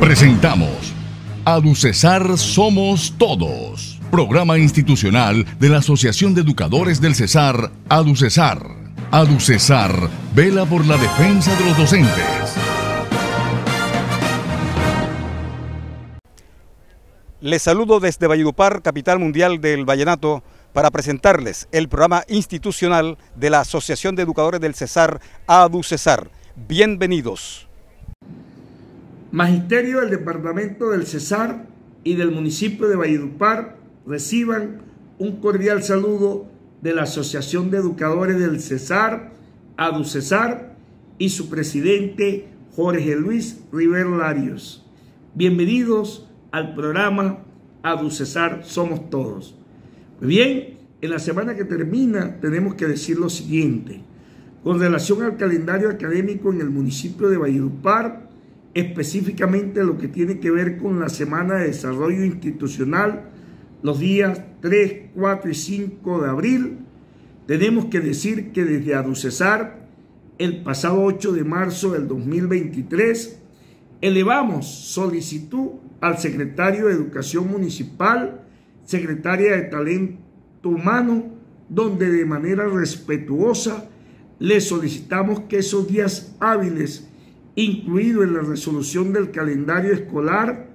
Presentamos Aducesar Somos Todos, programa institucional de la Asociación de Educadores del Cesar, Aducesar. Aducesar vela por la defensa de los docentes. Les saludo desde Valledupar, capital mundial del Vallenato, para presentarles el programa institucional de la Asociación de Educadores del Cesar, ADUCESAR. Bienvenidos. Magisterio del Departamento del Cesar y del municipio de Valledupar reciban un cordial saludo de la Asociación de Educadores del Cesar, ADUCESAR, y su presidente Jorge Luis Rivero Larios. Bienvenidos al programa ADUCESAR Somos Todos. Pues bien, en la semana que termina tenemos que decir lo siguiente. Con relación al calendario académico en el municipio de Valledupar, específicamente lo que tiene que ver con la Semana de Desarrollo Institucional, los días 3, 4 y 5 de abril, tenemos que decir que desde Aducesar, el pasado 8 de marzo del 2023, elevamos solicitud al secretario de Educación Municipal, secretaria de Talento Humano, donde de manera respetuosa le solicitamos que esos días hábiles incluido en la resolución del calendario escolar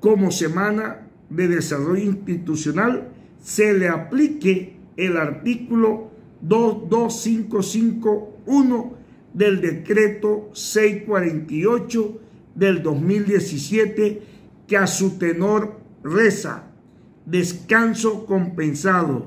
como semana de desarrollo institucional, se le aplique el artículo 22551 del decreto 648 del 2017 que a su tenor reza descanso compensado.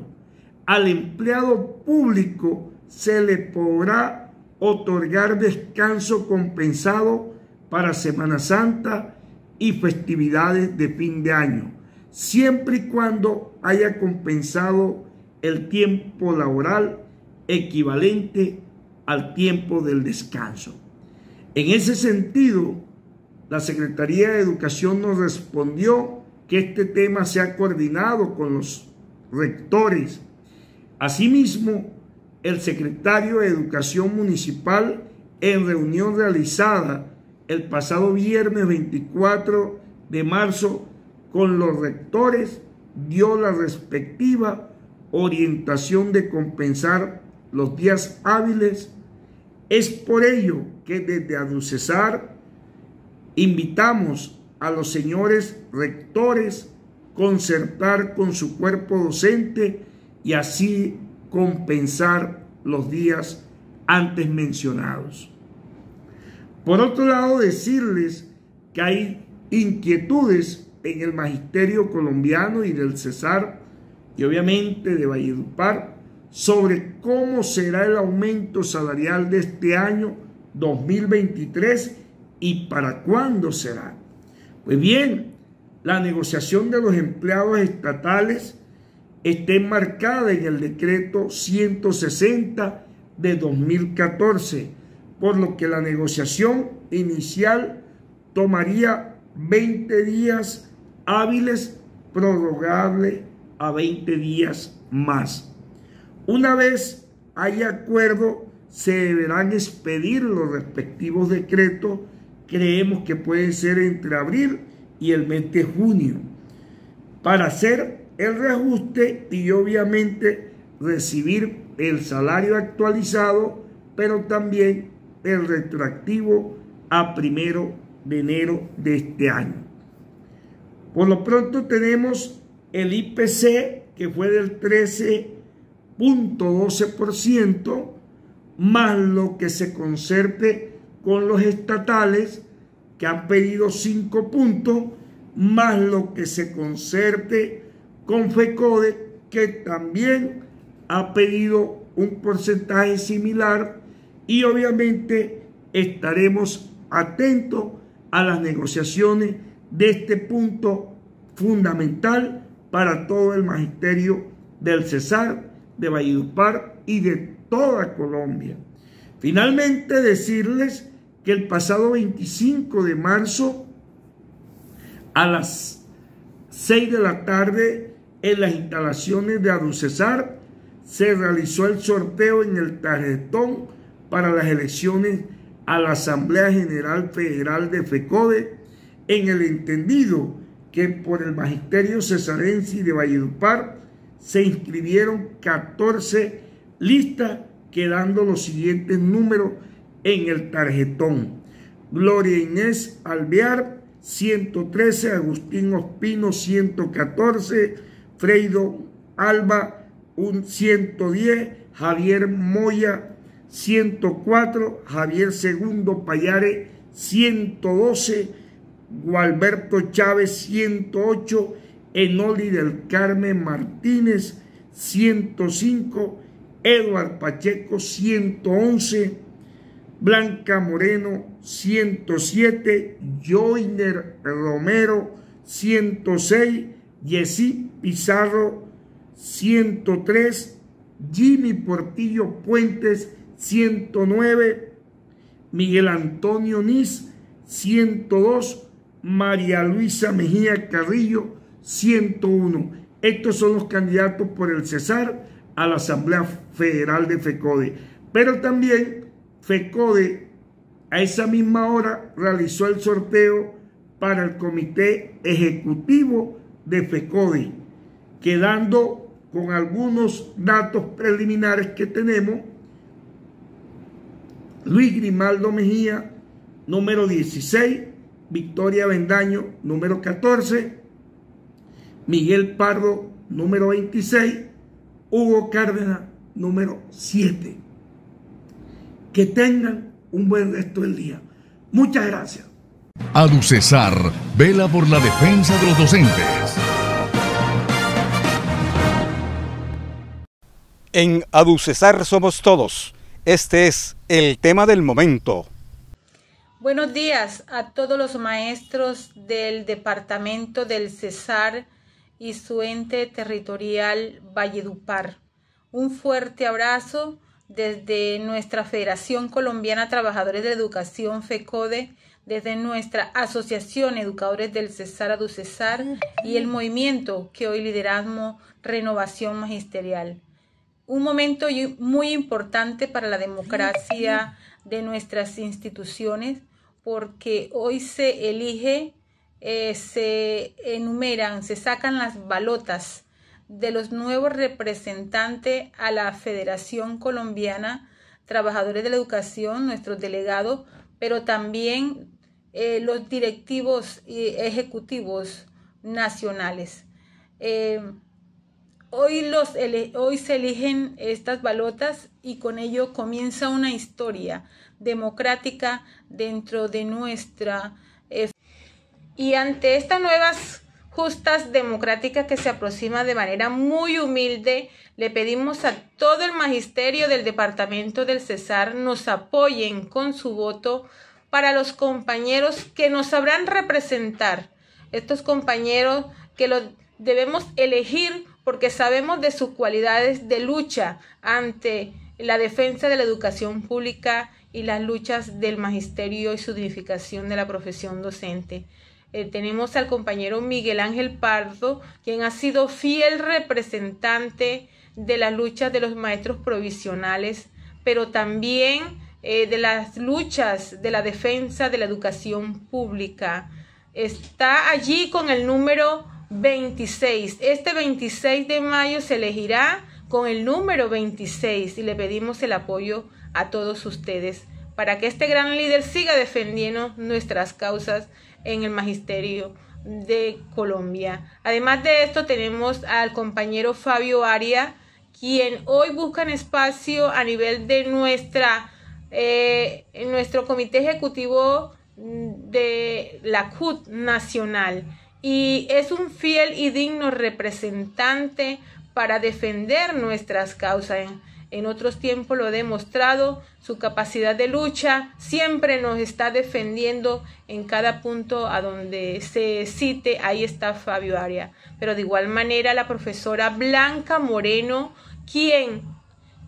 Al empleado público se le podrá otorgar descanso compensado para Semana Santa y festividades de fin de año, siempre y cuando haya compensado el tiempo laboral equivalente al tiempo del descanso. En ese sentido, la Secretaría de Educación nos respondió que este tema se ha coordinado con los rectores. Asimismo, el secretario de Educación Municipal en reunión realizada el pasado viernes 24 de marzo con los rectores dio la respectiva orientación de compensar los días hábiles. Es por ello que desde Aducesar invitamos a los señores rectores concertar con su cuerpo docente y así compensar los días antes mencionados. Por otro lado, decirles que hay inquietudes en el magisterio colombiano y del Cesar y obviamente de Valledupar sobre cómo será el aumento salarial de este año 2023 y para cuándo será. Pues bien, la negociación de los empleados estatales está enmarcada en el decreto 160 de 2014, por lo que la negociación inicial tomaría 20 días hábiles, prorrogable a 20 días más. Una vez haya acuerdo, se deberán expedir los respectivos decretos. Creemos que puede ser entre abril y el mes de junio para hacer el reajuste y obviamente recibir el salario actualizado, pero también el retroactivo a primero de enero de este año. Por lo pronto tenemos el IPC que fue del 13.12%, más lo que se concerte con los estatales que han pedido 5 puntos, más lo que se concerte con FECODE, que también ha pedido un porcentaje similar y obviamente estaremos atentos a las negociaciones de este punto fundamental para todo el magisterio del Cesar, de Valledupar y de toda Colombia. Finalmente decirles que el pasado 25 de marzo a las 6 de la tarde en las instalaciones de Aducesar se realizó el sorteo en el tarjetón para las elecciones a la Asamblea General Federal de FECODE, en el entendido que por el Magisterio Cesarense de Valledupar se inscribieron 14 listas, quedando los siguientes números en el tarjetón. Gloria Inés Alvear, 113, Agustín Ospino, 114, Freido Alba, un 110, Javier Moya, 104, Javier Segundo Payare, 112, Gualberto Chávez, 108, Enoli del Carmen Martínez, 105, Eduard Pacheco, 111, Blanca Moreno, 107, Joiner Romero, 106, Yesí Pizarro, 103, Jimmy Portillo Puentes, 109, Miguel Antonio Nis, 102, María Luisa Mejía Carrillo, 101. Estos son los candidatos por el Cesar a la Asamblea Federal de FECODE. Pero también FECODE a esa misma hora realizó el sorteo para el Comité Ejecutivo de FECODE, quedando con algunos datos preliminares que tenemos. Luis Grimaldo Mejía, número 16, Victoria Bendaño, número 14, Miguel Pardo, número 26, Hugo Cárdenas, número 7. Que tengan un buen resto del día. Muchas gracias. Cesar vela por la defensa de los docentes. En Cesar somos todos. Este es el tema del momento. Buenos días a todos los maestros del departamento del Cesar y su ente territorial Valledupar. Un fuerte abrazo desde nuestra Federación Colombiana Trabajadores de Educación FECODE, desde nuestra Asociación Educadores del Cesar Aducesar y el movimiento que hoy lideramos Renovación Magisterial. Un momento muy importante para la democracia de nuestras instituciones porque hoy se elige eh, se enumeran, se sacan las balotas de los nuevos representantes a la Federación Colombiana Trabajadores de la Educación, nuestros delegados, pero también eh, los directivos y ejecutivos nacionales. Eh, hoy, los, hoy se eligen estas balotas y con ello comienza una historia democrática dentro de nuestra y ante estas nuevas justas democráticas que se aproxima de manera muy humilde, le pedimos a todo el magisterio del departamento del Cesar nos apoyen con su voto para los compañeros que nos sabrán representar. Estos compañeros que los debemos elegir porque sabemos de sus cualidades de lucha ante la defensa de la educación pública y las luchas del magisterio y su dignificación de la profesión docente. Eh, tenemos al compañero Miguel Ángel Pardo, quien ha sido fiel representante de la lucha de los maestros provisionales, pero también eh, de las luchas de la defensa de la educación pública. Está allí con el número 26. Este 26 de mayo se elegirá con el número 26 y le pedimos el apoyo a todos ustedes para que este gran líder siga defendiendo nuestras causas en el magisterio de Colombia. Además de esto tenemos al compañero Fabio Aria, quien hoy busca un espacio a nivel de nuestra eh, nuestro comité ejecutivo de la CUT nacional y es un fiel y digno representante para defender nuestras causas en otros tiempos lo ha demostrado, su capacidad de lucha siempre nos está defendiendo en cada punto a donde se cite, ahí está Fabio Aria. Pero de igual manera la profesora Blanca Moreno, quien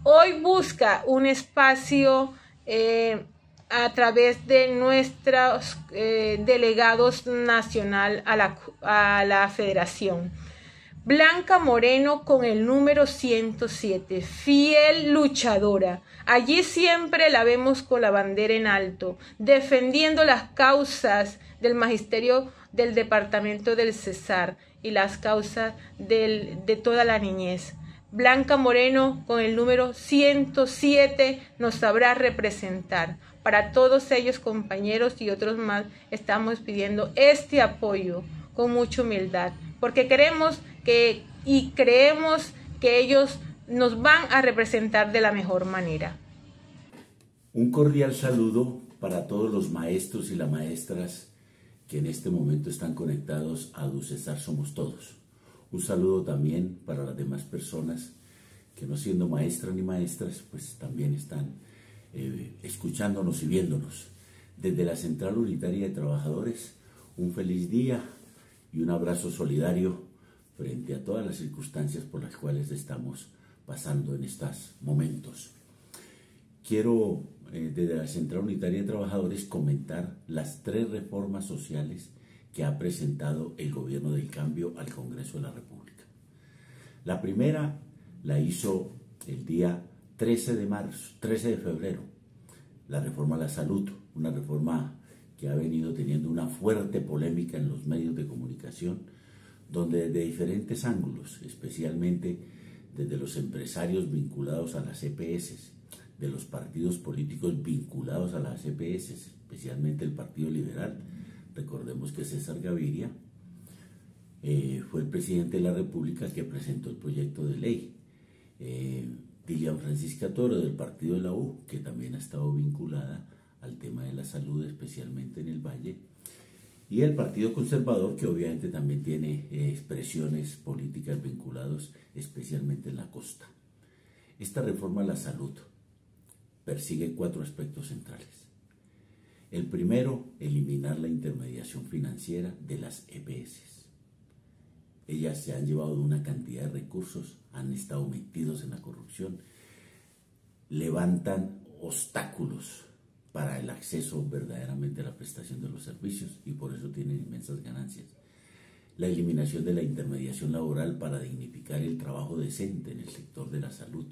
hoy busca un espacio eh, a través de nuestros eh, delegados nacional a la, a la federación. Blanca Moreno con el número 107, fiel luchadora. Allí siempre la vemos con la bandera en alto, defendiendo las causas del magisterio del departamento del Cesar y las causas de toda la niñez. Blanca Moreno con el número 107 nos sabrá representar. Para todos ellos, compañeros y otros más, estamos pidiendo este apoyo con mucha humildad, porque queremos que y creemos que ellos nos van a representar de la mejor manera. Un cordial saludo para todos los maestros y las maestras que en este momento están conectados a Ducesar Somos Todos. Un saludo también para las demás personas que no siendo maestras ni maestras, pues también están eh, escuchándonos y viéndonos. Desde la Central Unitaria de Trabajadores, un feliz día y un abrazo solidario frente a todas las circunstancias por las cuales estamos pasando en estos momentos. Quiero eh, desde la Central Unitaria de Trabajadores comentar las tres reformas sociales que ha presentado el gobierno del cambio al Congreso de la República. La primera la hizo el día 13 de marzo, 13 de febrero, la reforma a la salud, una reforma que ha venido teniendo una fuerte polémica en los medios de comunicación, donde desde diferentes ángulos, especialmente desde los empresarios vinculados a las EPS, de los partidos políticos vinculados a las EPS, especialmente el Partido Liberal, recordemos que César Gaviria eh, fue el presidente de la República que presentó el proyecto de ley. Eh, Francisca Toro del partido de la U, que también ha estado vinculada al tema de la salud, especialmente en el Valle, y el Partido Conservador, que obviamente también tiene eh, expresiones políticas vinculadas especialmente en la costa. Esta reforma a la salud persigue cuatro aspectos centrales. El primero, eliminar la intermediación financiera de las EPS. Ellas se han llevado una cantidad de recursos, han estado metidos en la corrupción, levantan obstáculos para el acceso verdaderamente a la prestación de los servicios y por eso tienen inmensas ganancias. La eliminación de la intermediación laboral para dignificar el trabajo decente en el sector de la salud.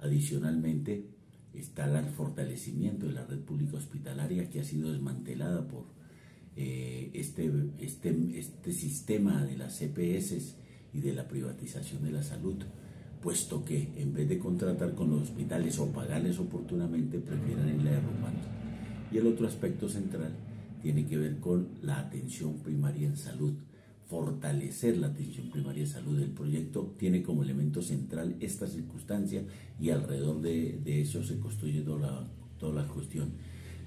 Adicionalmente, está el fortalecimiento de la red pública hospitalaria que ha sido desmantelada por eh, este, este, este sistema de las CPS y de la privatización de la salud puesto que en vez de contratar con los hospitales o pagarles oportunamente, prefieren irle derrumbando. Y el otro aspecto central tiene que ver con la atención primaria en salud, fortalecer la atención primaria en salud. El proyecto tiene como elemento central esta circunstancia y alrededor de, eso se construye toda la, toda la cuestión.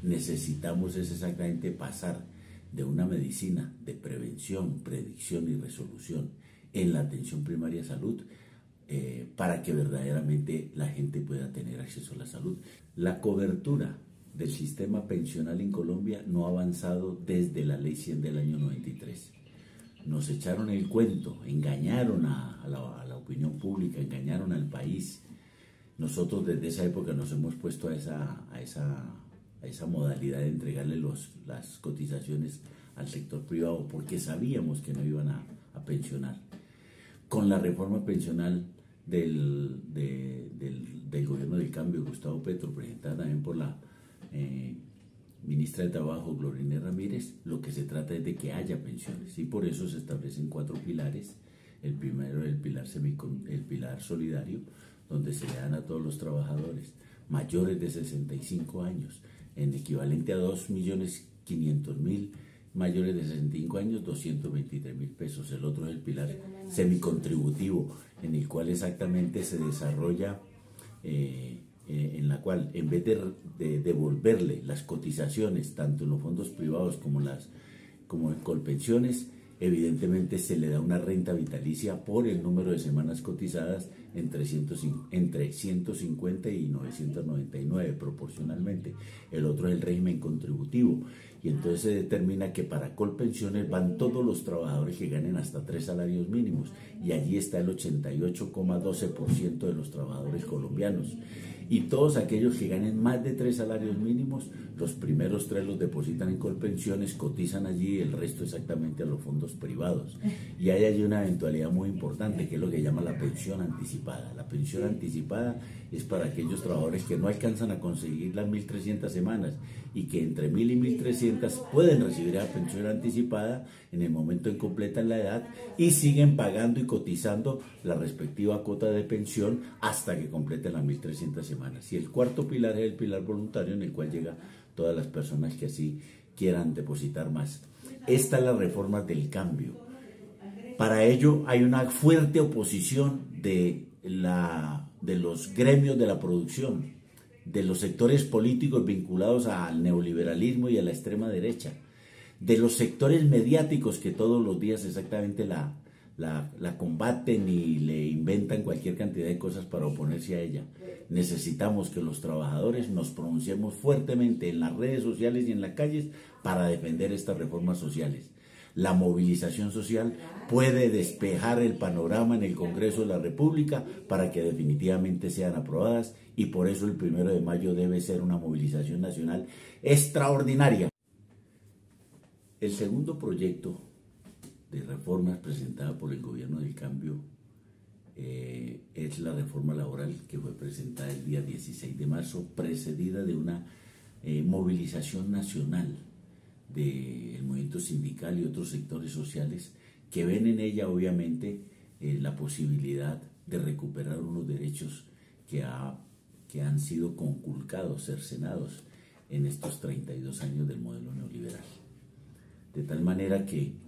Necesitamos es exactamente pasar de una medicina de prevención, predicción y resolución en la atención primaria en salud eh, para que verdaderamente la gente pueda tener acceso a la salud. La cobertura del sistema pensional en Colombia no ha avanzado desde la ley 100 del año 93. Nos echaron el cuento, engañaron a, la, opinión pública, engañaron al país. Nosotros desde esa época nos hemos puesto a esa, a esa, a esa modalidad de entregarle los, las cotizaciones al sector privado porque sabíamos que no iban a, a pensionar. Con la reforma pensional del, del, gobierno del cambio, Gustavo Petro, presentada también por la eh, ministra de Trabajo, Glorine Ramírez, lo que se trata es de que haya pensiones y por eso se establecen cuatro pilares. El primero el pilar, el pilar solidario, donde se le dan a todos los trabajadores mayores de 65 años, en equivalente a 2.500.000 mayores de 65 años, 223 mil pesos. El otro es el pilar semicontributivo, en el cual exactamente se desarrolla, eh, eh, en la cual en vez de, devolverle las cotizaciones, tanto en los fondos privados como, las, como en colpensiones, evidentemente se le da una renta vitalicia por el número de semanas cotizadas entre, entre 150 y 999 proporcionalmente. El otro es el régimen contributivo. Y entonces se determina que para Colpensiones van todos los trabajadores que ganen hasta tres salarios mínimos. Y allí está el 88,12% de los trabajadores colombianos y todos aquellos que ganen más de tres salarios mínimos, los primeros tres los depositan en Colpensiones, cotizan allí el resto exactamente a los fondos privados. Y hay allí una eventualidad muy importante que es lo que llama la pensión anticipada. La pensión anticipada es para aquellos trabajadores que no alcanzan a conseguir las 1.300 semanas y que entre 1.000 y 1.300 pueden recibir la pensión anticipada en el momento en completan la edad y siguen pagando y cotizando la respectiva cuota de pensión hasta que completen las 1.300 semanas. Y el cuarto pilar es el pilar voluntario en el cual llega todas las personas que así quieran depositar más. Esta es la reforma del cambio. Para ello hay una fuerte oposición de, la, de los gremios de la producción, de los sectores políticos vinculados al neoliberalismo y a la extrema derecha, de los sectores mediáticos que todos los días exactamente la, la, combaten y le inventan cualquier cantidad de cosas para oponerse a ella. Necesitamos que los trabajadores nos pronunciemos fuertemente en las redes sociales y en las calles para defender estas reformas sociales. La movilización social puede despejar el panorama en el Congreso de la República para que definitivamente sean aprobadas y por eso el primero de mayo debe ser una movilización nacional extraordinaria. El segundo proyecto de reformas presentada por el gobierno del cambio eh, es la reforma laboral que fue presentada el día 16 de marzo, precedida de una eh, movilización nacional del movimiento sindical y otros sectores sociales que ven en ella obviamente eh, la posibilidad de recuperar unos derechos que, ha, que han sido conculcados, cercenados en estos 32 años del modelo neoliberal. De tal manera que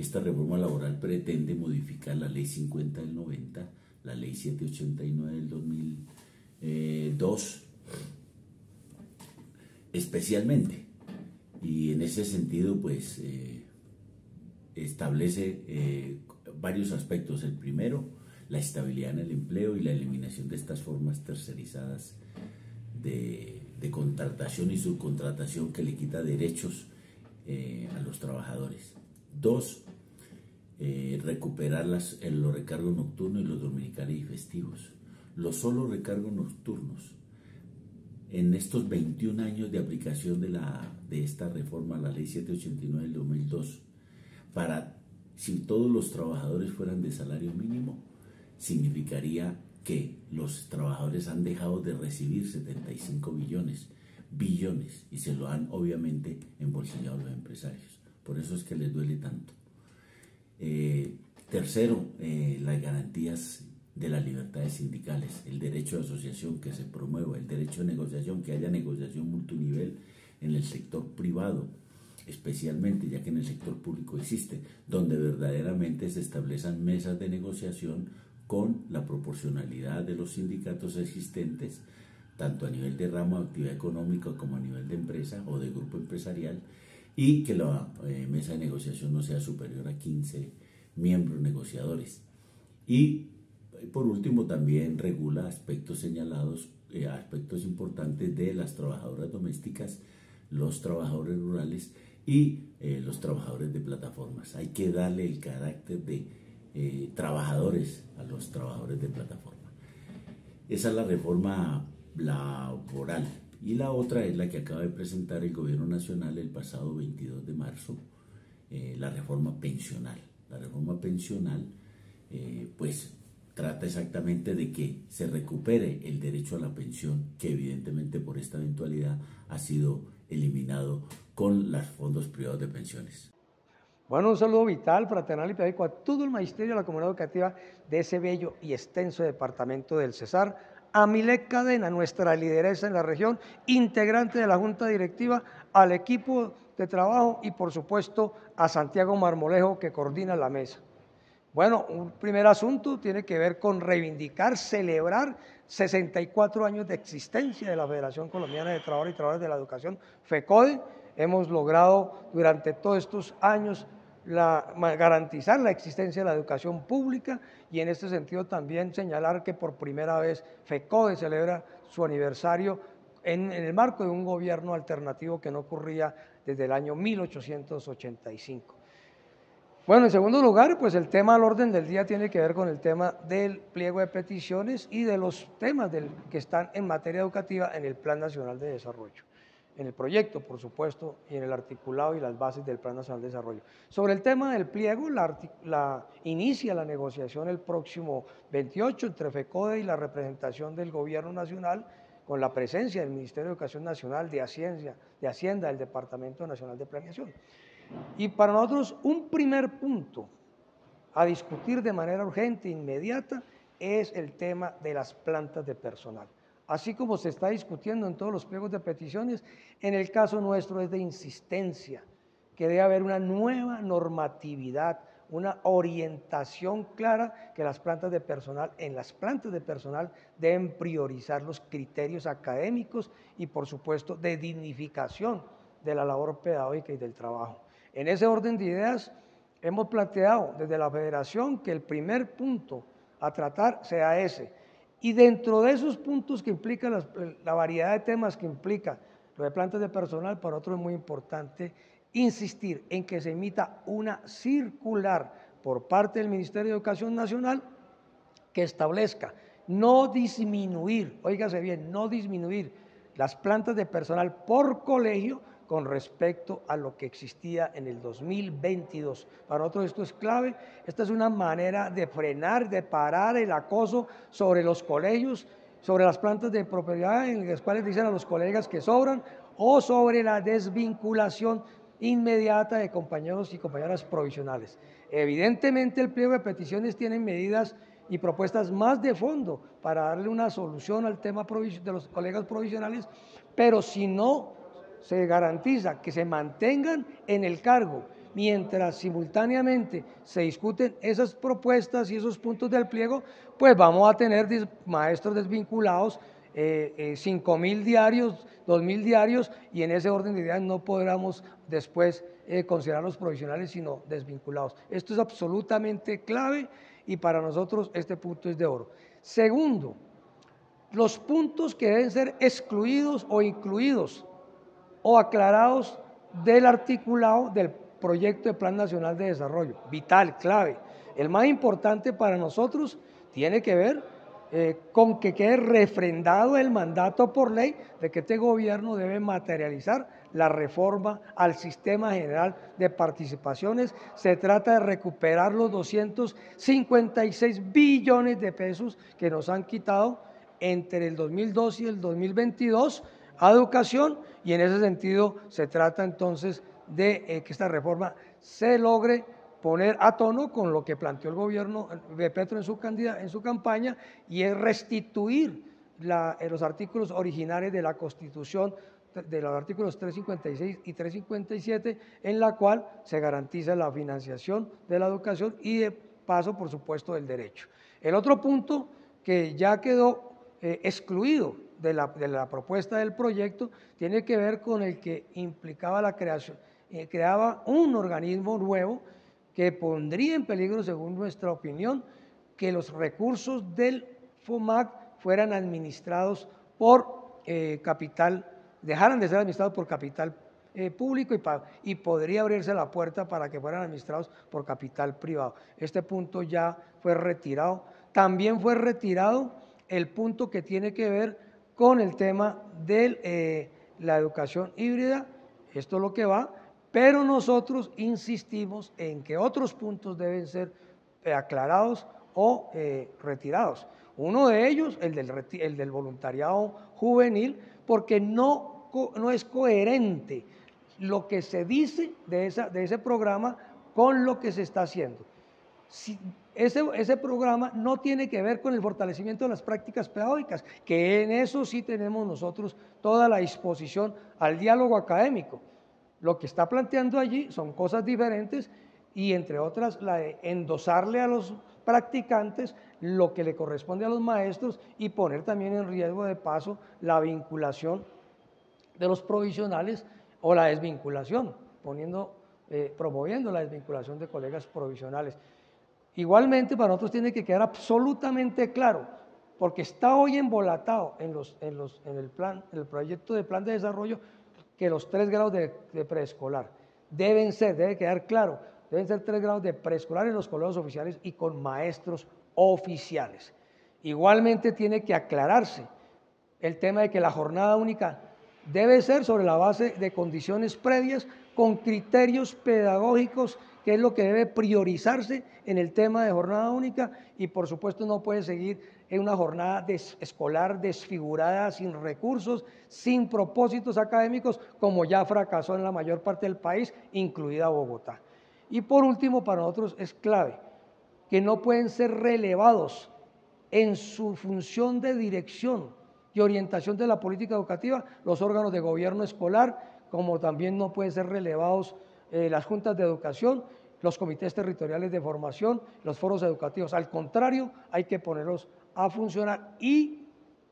esta reforma laboral pretende modificar la ley 50 del 90, la ley 789 del 2002, especialmente. Y en ese sentido, pues, eh, establece eh, varios aspectos. El primero, la estabilidad en el empleo y la eliminación de estas formas tercerizadas de, contratación y subcontratación que le quita derechos eh, a los trabajadores. Dos, eh, recuperar los recargos nocturnos y los dominicales y festivos. Los solo recargos nocturnos. En estos 21 años de aplicación de, la, de esta reforma, la ley 789 del 2002, para si todos los trabajadores fueran de salario mínimo, significaría que los trabajadores han dejado de recibir 75 billones, billones, y se lo han obviamente embolsillado los empresarios. Por eso es que les duele tanto. Eh, tercero, eh, las garantías de las libertades sindicales, el derecho de asociación que se promueva, el derecho de negociación, que haya negociación multinivel en el sector privado, especialmente ya que en el sector público existe, donde verdaderamente se establezcan mesas de negociación con la proporcionalidad de los sindicatos existentes, tanto a nivel de ramo de actividad económica como a nivel de empresa o de grupo empresarial, y que la eh, mesa de negociación no sea superior a 15 miembros negociadores. Y por último también regula aspectos señalados, eh, aspectos importantes de las trabajadoras domésticas, los trabajadores rurales y eh, los trabajadores de plataformas. Hay que darle el carácter de trabajadores a los trabajadores de plataforma. Esa es la reforma laboral y la otra es la que acaba de presentar el Gobierno Nacional el pasado 22 de marzo, eh, la reforma pensional. La reforma pensional, eh, pues, trata exactamente de que se recupere el derecho a la pensión, que evidentemente por esta eventualidad ha sido eliminado con los fondos privados de pensiones. Bueno, un saludo vital, fraternal y pedagógico a todo el magisterio de la comunidad educativa de ese bello y extenso departamento del Cesar a Milek Cadena, nuestra lideresa en la región, integrante de la Junta Directiva, al equipo de trabajo y por supuesto a Santiago Marmolejo que coordina la mesa. Bueno, un primer asunto tiene que ver con reivindicar, celebrar 64 años de existencia de la Federación Colombiana de Trabajadores y Trabajadores de la Educación, FECODE. Hemos logrado durante todos estos años garantizar la existencia de la educación pública y en este sentido también señalar que por primera vez FECODE celebra su aniversario en, el marco de un gobierno alternativo que no ocurría desde el año 1885. Bueno, en segundo lugar, pues el tema al orden del día tiene que ver con el tema del pliego de peticiones y de los temas que están en materia educativa en el Plan Nacional de Desarrollo en el proyecto, por supuesto, y en el articulado y las bases del Plan Nacional de Desarrollo. Sobre el tema del pliego, la, inicia la negociación el próximo 28 entre FECODE y la representación del Gobierno Nacional con la presencia del Ministerio de Educación Nacional, de Hacienda, de Hacienda del Departamento Nacional de Planeación. Y para nosotros un primer punto a discutir de manera urgente, e inmediata, es el tema de las plantas de personal así como se está discutiendo en todos los pliegos de peticiones, en el caso nuestro es de insistencia, que debe haber una nueva normatividad, una orientación clara que las plantas de personal, en las plantas de personal deben priorizar los criterios académicos y por supuesto de dignificación de la labor pedagógica y del trabajo. En ese orden de ideas hemos planteado desde la federación que el primer punto a tratar sea ese, y dentro de esos puntos que implica la variedad de temas que implica lo de plantas de personal, para otros es muy importante insistir en que se emita una circular por parte del Ministerio de Educación Nacional que establezca no disminuir, oígase bien, no disminuir las plantas de personal por colegio con respecto a lo que existía en el 2022. Para nosotros esto es clave. Esta es una manera de frenar, de parar el acoso sobre los colegios, sobre las plantas de propiedad en las cuales dicen a los colegas que sobran o sobre la desvinculación inmediata de compañeros y compañeras provisionales. Evidentemente el pliego de peticiones tiene medidas y propuestas más de fondo para darle una solución al tema de los colegas provisionales, pero si no se garantiza que se mantengan en el cargo mientras simultáneamente se discuten esas propuestas y esos puntos del pliego, pues vamos a tener maestros desvinculados, eh, eh, cinco mil diarios, dos mil diarios, y en ese orden de ideas no podremos después eh, considerar los provisionales, sino desvinculados. Esto es absolutamente clave y para nosotros este punto es de oro. Segundo, los puntos que deben ser excluidos o incluidos o aclarados del articulado del proyecto de Plan Nacional de Desarrollo. Vital, clave. El más importante para nosotros tiene que ver eh, con que quede refrendado el mandato por ley de que este gobierno debe materializar la reforma al sistema general de participaciones. Se trata de recuperar los 256 billones de pesos que nos han quitado entre el 2002 y el 2022 a educación y en ese sentido se trata entonces de eh, que esta reforma se logre poner a tono con lo que planteó el gobierno de Petro en su, en su campaña y es restituir eh, los artículos originales de la Constitución de los artículos 356 y 357, en la cual se garantiza la financiación de la educación y de paso, por supuesto, del derecho. El otro punto que ya quedó eh, excluido de la, propuesta del proyecto tiene que ver con el que implicaba la creación, eh, creaba un organismo nuevo que pondría en peligro, según nuestra opinión, que los recursos del FOMAC fueran administrados por eh, capital, dejaran de ser administrados por capital eh, público y, y, podría abrirse la puerta para que fueran administrados por capital privado. Este punto ya fue retirado. También fue retirado el punto que tiene que ver con el tema de eh, la educación híbrida. Esto es lo que va, pero nosotros insistimos en que otros puntos deben ser eh, aclarados o eh, retirados. Uno de ellos, el del, el del voluntariado juvenil, porque no, no, es coherente lo que se dice de ese programa con lo que se está haciendo. Si, ese, programa no tiene que ver con el fortalecimiento de las prácticas pedagógicas, que en eso sí tenemos nosotros toda la disposición al diálogo académico. Lo que está planteando allí son cosas diferentes y entre otras la de endosarle a los practicantes lo que le corresponde a los maestros y poner también en riesgo de paso la vinculación de los provisionales o la desvinculación, poniendo eh, promoviendo la desvinculación de colegas provisionales. Igualmente, para nosotros tiene que quedar absolutamente claro, porque está hoy embolatado en, en, el proyecto de plan de desarrollo, que los tres grados de, de preescolar deben ser, debe quedar claro, deben ser tres grados de preescolar en los colegios oficiales y con maestros oficiales. Igualmente tiene que aclararse el tema de que la jornada única debe ser sobre la base de condiciones previas con criterios pedagógicos, que es lo que debe priorizarse en el tema de jornada única y por supuesto no puede seguir en una jornada escolar desfigurada, sin recursos, sin propósitos académicos, como ya fracasó en la mayor parte del país, incluida Bogotá. Y por último, para nosotros es clave que no pueden ser relevados en su función de dirección y orientación de la política educativa los órganos de gobierno escolar, como también no pueden ser relevados eh, las juntas de educación, los comités territoriales de formación, los foros educativos. Al contrario, hay que ponerlos a funcionar y,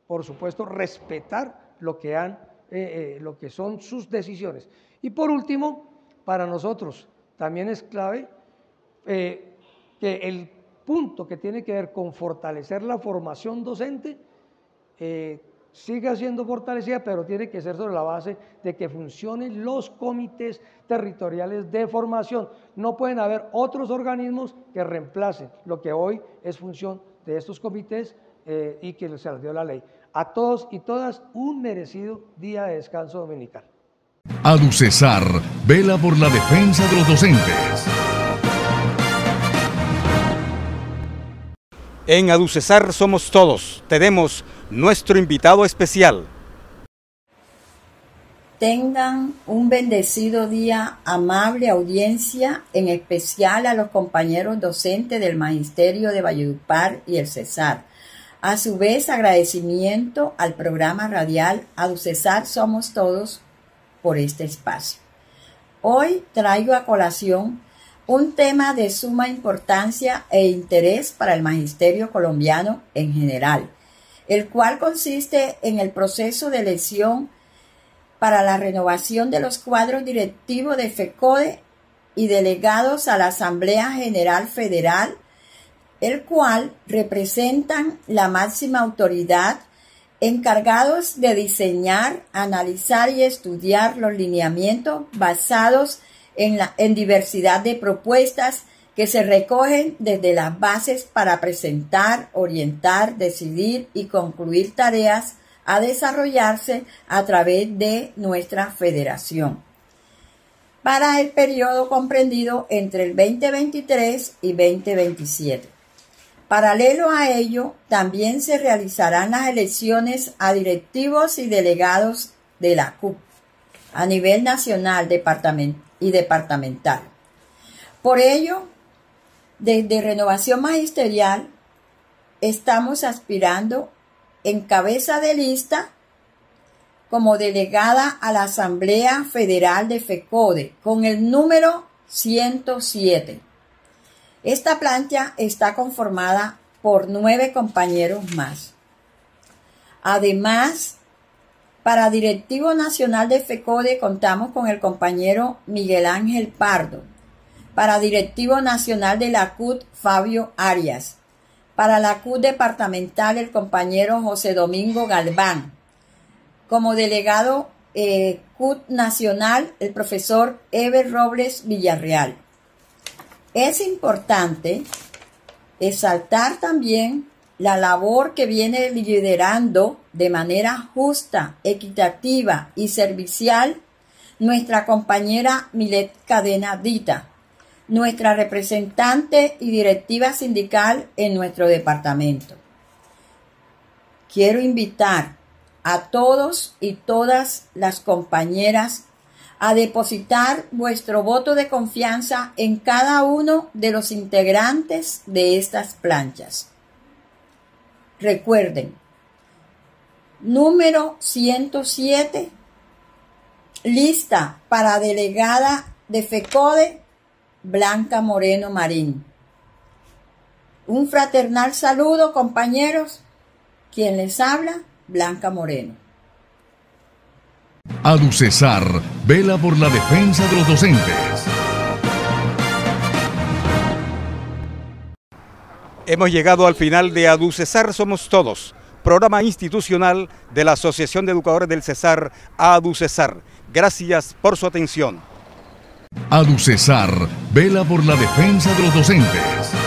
por supuesto, respetar lo que, han, eh, eh, lo que son sus decisiones. Y por último, para nosotros también es clave que el punto que tiene que ver con fortalecer la formación docente siga siendo fortalecida, pero tiene que ser sobre la base de que funcionen los comités territoriales de formación. No pueden haber otros organismos que reemplacen lo que hoy es función de estos comités eh, y que se les dio la ley. A todos y todas un merecido día de descanso dominical. ADUCESAR vela por la defensa de los docentes. En ADUCESAR somos todos. Tenemos nuestro invitado especial. Tengan un bendecido día, amable audiencia, en especial a los compañeros docentes del Magisterio de Valledupar y el Cesar. A su vez, agradecimiento al programa radial Cesar Somos Todos por este espacio. Hoy traigo a colación un tema de suma importancia e interés para el magisterio colombiano en general, el cual consiste en el proceso de elección para la renovación de los cuadros directivos de FECODE y delegados a la Asamblea General Federal, el cual representan la máxima autoridad encargados de diseñar, analizar y estudiar los lineamientos basados en, la, en diversidad de propuestas que se recogen desde las bases para presentar, orientar, decidir y concluir tareas a desarrollarse a través de nuestra federación para el periodo comprendido entre el 2023 y 2027. Paralelo a ello, también se realizarán las elecciones a directivos y delegados de la CUP a nivel nacional y departamental. Por ello, desde Renovación Magisterial estamos aspirando en cabeza de lista como delegada a la Asamblea Federal de FECODE con el número 107. Esta plancha está conformada por nueve compañeros más. Además, para directivo nacional de FECODE contamos con el compañero Miguel Ángel Pardo, para directivo nacional de la CUT, Fabio Arias. Para la CUT departamental, el compañero José Domingo Galván. Como delegado eh, CUT nacional, el profesor Ever Robles Villarreal. Es importante exaltar también la labor que viene liderando de manera justa, equitativa y servicial nuestra compañera Milet Cadena Dita, nuestra representante y directiva sindical en nuestro departamento. Quiero invitar a todos y todas las compañeras a depositar vuestro voto de confianza en cada uno de los integrantes de estas planchas. Recuerden, número 107, lista para delegada de FECODE Blanca Moreno Marín. Un fraternal saludo, compañeros. Quien les habla, Blanca Moreno. Aducesar vela por la defensa de los docentes. Hemos llegado al final de Aducesar Somos Todos, programa institucional de la Asociación de Educadores del Cesar, Aducesar. Gracias por su atención. ADUCESAR vela por la defensa de los docentes.